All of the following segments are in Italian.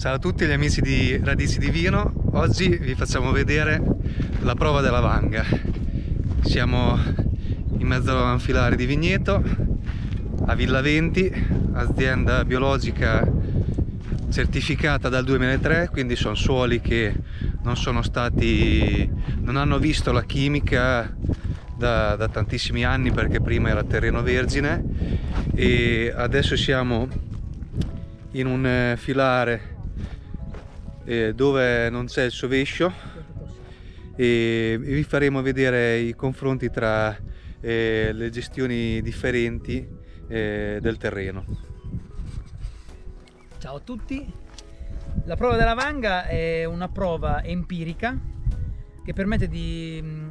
Ciao a tutti gli amici di Radici di Vino, oggi vi facciamo vedere la prova della vanga. Siamo in mezzo a di vigneto a Villa 20, azienda biologica certificata dal 2003, quindi sono suoli che non sono stati, non hanno visto la chimica da, da tantissimi anni perché prima era terreno vergine e adesso siamo in un eh, filare eh, dove non c'è il sovescio e vi faremo vedere i confronti tra eh, le gestioni differenti eh, del terreno. Ciao a tutti, la prova della vanga è una prova empirica che permette di mm,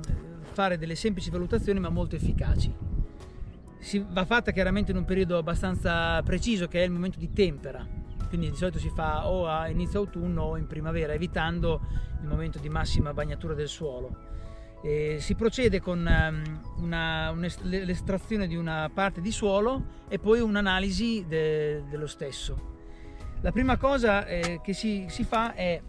fare delle semplici valutazioni ma molto efficaci. Si va fatta chiaramente in un periodo abbastanza preciso che è il momento di tempera, quindi di solito si fa o a inizio autunno o in primavera, evitando il momento di massima bagnatura del suolo. E si procede con um, l'estrazione di una parte di suolo e poi un'analisi de, dello stesso. La prima cosa eh, che si, si fa è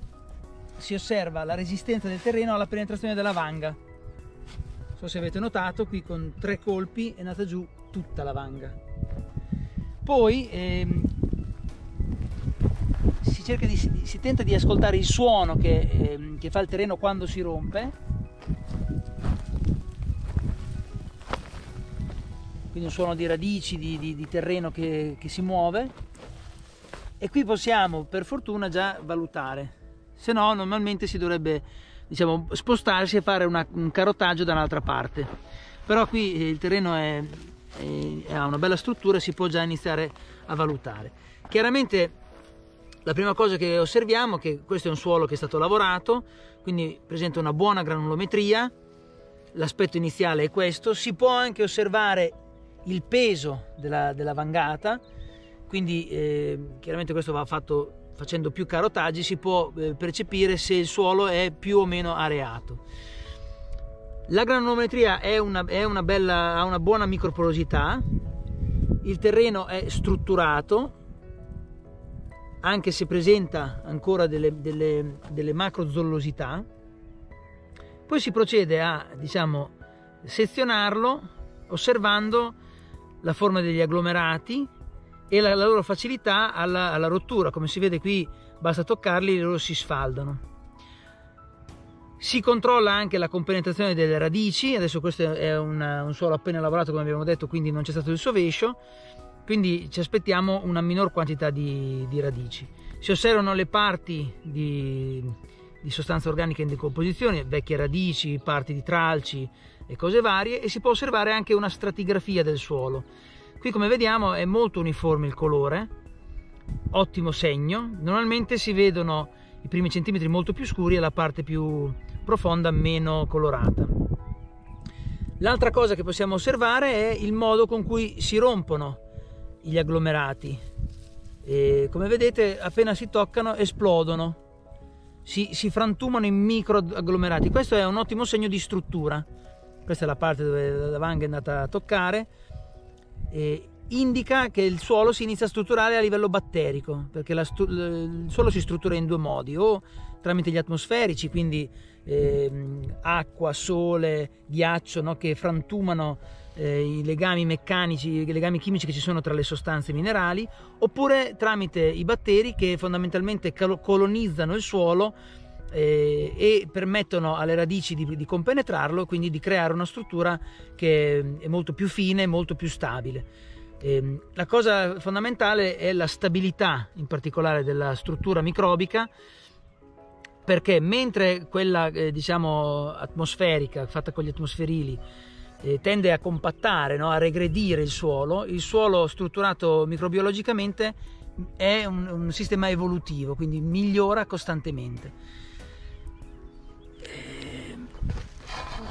si osserva la resistenza del terreno alla penetrazione della vanga. Non so se avete notato, qui con tre colpi è nata giù tutta la vanga. Poi ehm, di, si, tenta di ascoltare il suono che, eh, che, fa il terreno quando si rompe. Quindi un suono di radici, di, di, di terreno che, che si muove. E qui possiamo per fortuna già valutare, se no normalmente si dovrebbe diciamo, spostarsi e fare una, un carotaggio da un'altra parte. Però qui il terreno è, ha una bella struttura e si può già iniziare a valutare. Chiaramente la prima cosa che osserviamo è che questo è un suolo che è stato lavorato, quindi presenta una buona granulometria, l'aspetto iniziale è questo, si può anche osservare il peso della, della vangata, quindi eh, chiaramente questo va fatto facendo più carotaggi, si può eh, percepire se il suolo è più o meno areato. La granulometria è una, è una bella, ha una buona microporosità, il terreno è strutturato, anche se presenta ancora delle, delle, delle macrozollosità. Poi si procede a diciamo, sezionarlo osservando la forma degli agglomerati e la, la loro facilità alla, alla, rottura. Come si vede qui basta toccarli e loro si sfaldano. Si controlla anche la compenetrazione delle radici, adesso questo è una, un suolo appena lavorato come abbiamo detto, quindi non c'è stato il sovescio quindi ci aspettiamo una minor quantità di, di radici. Si osservano le parti di, di sostanza organica in decomposizione, vecchie radici, parti di tralci e cose varie e si può osservare anche una stratigrafia del suolo. Qui come vediamo è molto uniforme il colore, ottimo segno, normalmente si vedono i primi centimetri molto più scuri e la parte più profonda meno colorata. L'altra cosa che possiamo osservare è il modo con cui si rompono gli agglomerati. E come vedete appena si toccano esplodono. Si, si, frantumano in micro agglomerati. Questo è un ottimo segno di struttura. Questa è la parte dove la vanga è andata a toccare. E indica che il suolo si inizia a strutturare a livello batterico perché il suolo si struttura in due modi o tramite gli atmosferici quindi eh, acqua, sole, ghiaccio no, che frantumano eh, i legami meccanici, i legami chimici che ci sono tra le sostanze minerali, oppure tramite i batteri che fondamentalmente colonizzano il suolo eh, e permettono alle radici di, di compenetrarlo, quindi di creare una struttura che è molto più fine e molto più stabile. Eh, la cosa fondamentale è la stabilità, in particolare della struttura microbica, perché mentre quella eh, diciamo atmosferica fatta con gli atmosferili eh, tende a compattare, no? a regredire il suolo, il suolo strutturato microbiologicamente è un, un sistema evolutivo, quindi migliora costantemente.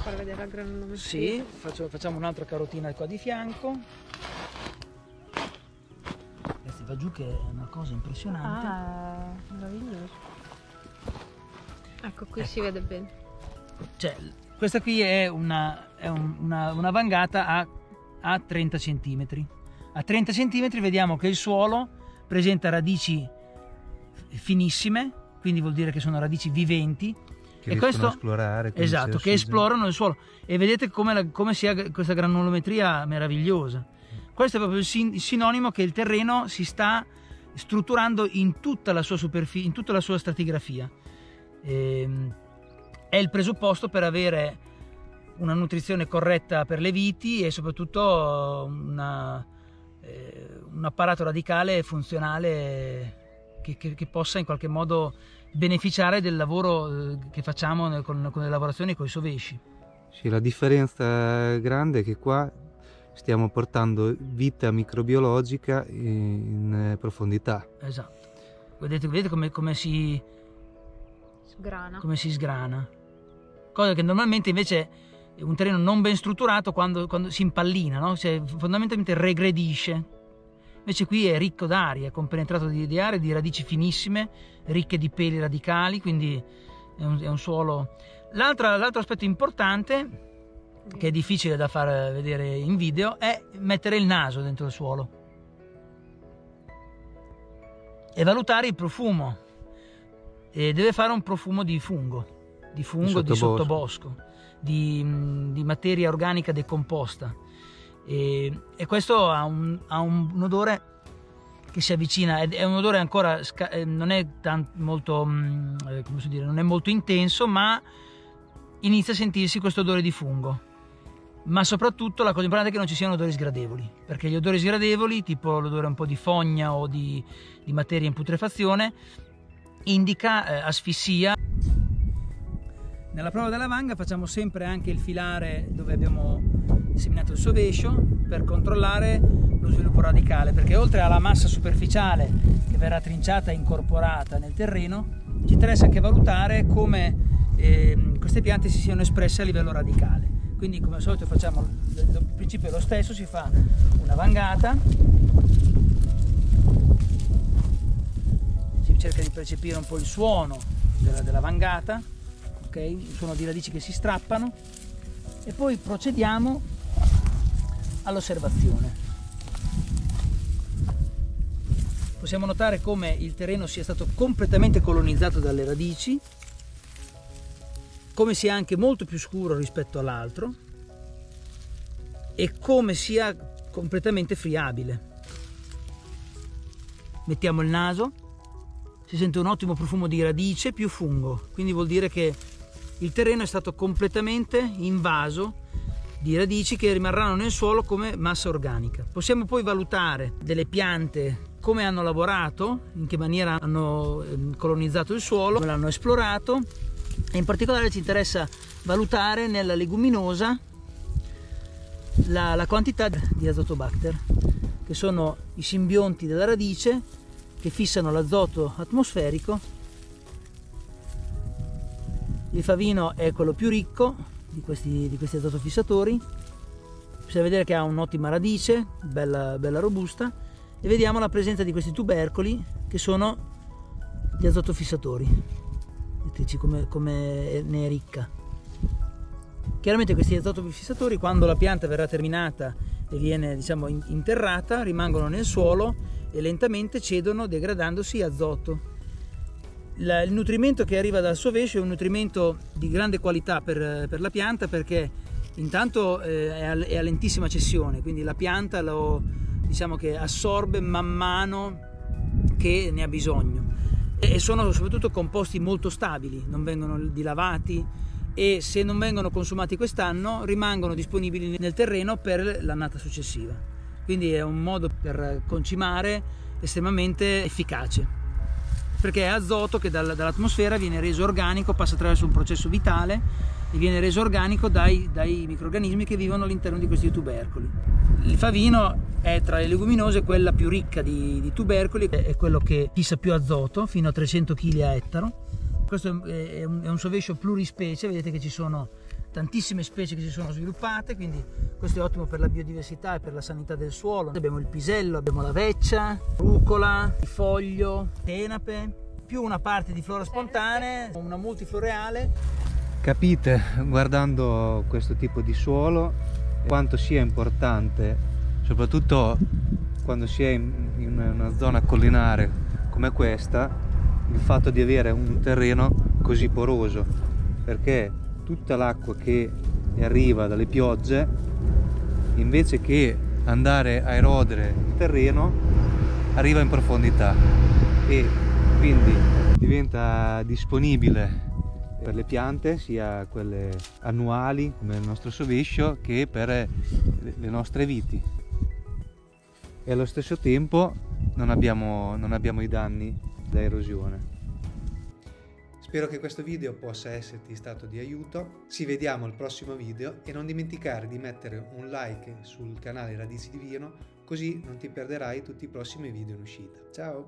Far vedere la granulometria. Sì, faccio, facciamo un'altra carotina qua di fianco. Ragazzi, va giù che è una cosa impressionante. Ah, meraviglioso. Ecco, qui ecco. si vede bene. Cioè, questa qui è una, è un, una, una vangata a, a 30 cm. A 30 cm vediamo che il suolo presenta radici finissime, quindi vuol dire che sono radici viventi. Che e questo, a esplorare. Esatto, che esplorano il suolo. E vedete come, la, come si ha questa granulometria meravigliosa. Questo è proprio il, sin, il sinonimo che il terreno si sta strutturando in tutta la sua superficie, in tutta la sua stratigrafia. Ehm, è il presupposto per avere una nutrizione corretta per le viti e soprattutto una, eh, un apparato radicale funzionale che, che, che, possa in qualche modo beneficiare del lavoro eh, che facciamo con, con le lavorazioni con i sovesci. Sì, la differenza grande è che qua stiamo portando vita microbiologica in profondità. Esatto. Vedete, vedete come, come, si sgrana. come si sgrana. Cosa che normalmente invece un terreno non ben strutturato quando, quando si impallina, no? cioè, fondamentalmente regredisce. Invece qui è ricco d'aria, è compenetrato di, di aria, di radici finissime, ricche di peli radicali, quindi è un, è un suolo... L'altro, l'altro aspetto importante, che è difficile da far vedere in video, è mettere il naso dentro il suolo e valutare il profumo. E deve fare un profumo di fungo, di fungo, di sottobosco. Di sottobosco di, di materia organica decomposta e, e questo ha un, ha un, un, odore che si avvicina, è, un odore ancora, eh, non è tanto, molto, mm, eh, come si dire, non è molto intenso, ma inizia a sentirsi questo odore di fungo. Ma soprattutto la cosa importante è che non ci siano odori sgradevoli, perché gli odori sgradevoli, tipo l'odore un po' di fogna o di, di materia in putrefazione, indica eh, asfissia. Nella prova della vanga facciamo sempre anche il filare dove abbiamo seminato il sovescio per controllare lo sviluppo radicale perché oltre alla massa superficiale che verrà trinciata e incorporata nel terreno ci interessa anche valutare come eh, queste piante si siano espresse a livello radicale. Quindi come al solito facciamo il principio è lo stesso si fa una vangata si cerca di percepire un po' il suono della, della vangata ok? Sono di radici che si strappano e poi procediamo all'osservazione. Possiamo notare come il terreno sia stato completamente colonizzato dalle radici, come sia anche molto più scuro rispetto all'altro e come sia completamente friabile. Mettiamo il naso, si sente un ottimo profumo di radice più fungo, quindi vuol dire che il terreno è stato completamente invaso di radici che rimarranno nel suolo come massa organica. Possiamo poi valutare delle piante come hanno lavorato, in che maniera hanno ehm, colonizzato il suolo, come l'hanno esplorato e in particolare ci interessa valutare nella leguminosa la, la quantità di azotobacter, che sono i simbionti della radice che fissano l'azoto atmosferico il favino è quello più ricco di questi, di questi azotofissatori bisogna vedere che ha un'ottima radice bella, bella robusta. E vediamo la presenza di questi tubercoli che sono gli azotofissatori vedeteci come, come ne è ricca. Chiaramente questi azotofissatori quando la pianta verrà terminata e viene diciamo interrata rimangono nel suolo e lentamente cedono degradandosi azoto il, il nutrimento che arriva dal sovescio è un nutrimento di grande qualità per, per la pianta perché intanto eh, è, a, è, a, lentissima cessione, quindi la pianta lo diciamo che assorbe man mano che ne ha bisogno e sono soprattutto composti molto stabili, non vengono dilavati e se non vengono consumati quest'anno rimangono disponibili nel terreno per l'annata successiva. Quindi è un modo per concimare estremamente efficace perché è azoto che dall'atmosfera viene reso organico, passa attraverso un processo vitale e viene reso organico dai, dai microrganismi che vivono all'interno di questi tubercoli. Il favino è tra le leguminose quella più ricca di, di tubercoli, è quello che fissa più azoto, fino a 300 kg a ettaro. Questo è un, è un sovescio plurispecie, vedete che ci sono tantissime specie che si sono sviluppate, quindi questo è ottimo per la biodiversità e per la sanità del suolo. Abbiamo il pisello, abbiamo la veccia, rucola, il foglio, tenape, più una parte di flora spontanea, una multifloreale. Capite guardando questo tipo di suolo quanto sia importante, soprattutto quando si è in, in una zona collinare come questa, il fatto di avere un terreno così poroso perché tutta l'acqua che arriva dalle piogge invece che andare a erodere il terreno arriva in profondità e quindi diventa disponibile per le piante sia quelle annuali come il nostro sovescio che per le nostre viti e allo stesso tempo non abbiamo, non abbiamo i danni da erosione. Spero che questo video possa esserti stato di aiuto, ci vediamo al prossimo video e non dimenticare di mettere un like sul canale Radici di Vino così non ti perderai tutti i prossimi video in uscita. Ciao!